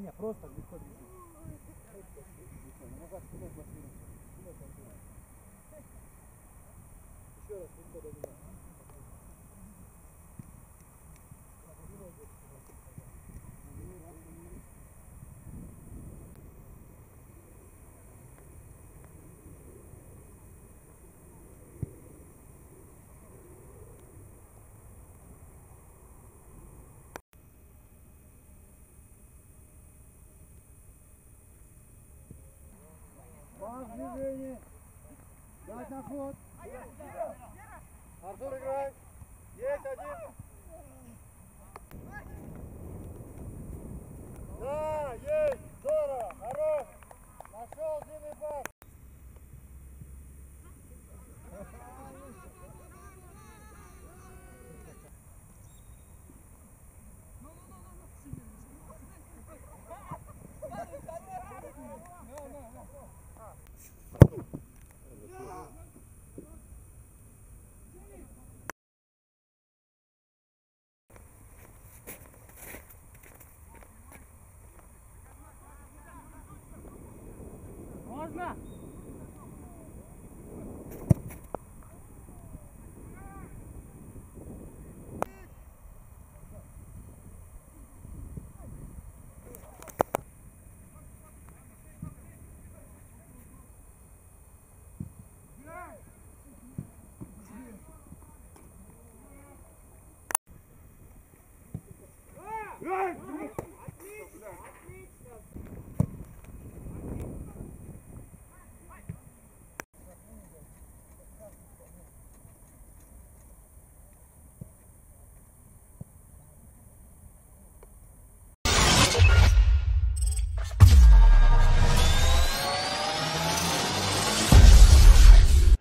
Не, просто легко бежит. Дать на ход. Артур играет. 什么